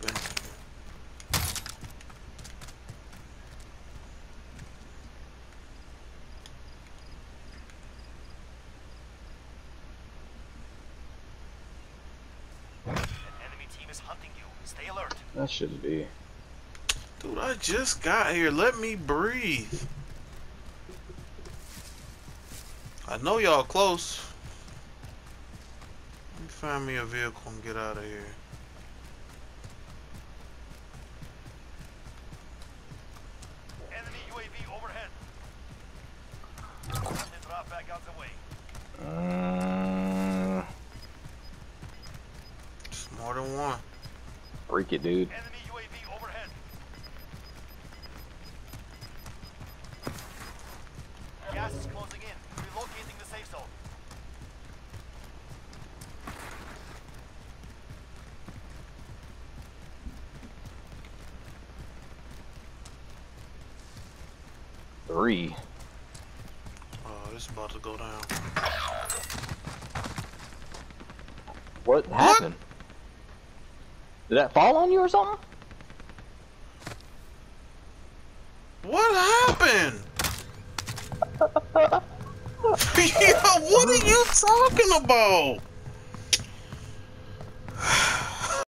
Been here. An enemy team is hunting you. Stay alert. That should be. Dude, I just got here. Let me breathe. I know y'all close. Let me find me a vehicle and get out of here. Uh, It's more than one. freak it, dude. Enemy UAV overhead. Gas is closing in. Relocating the safe zone. Three. It's about to go down. What happened? Did that fall on you or something? What happened? Yo, what are you talking about?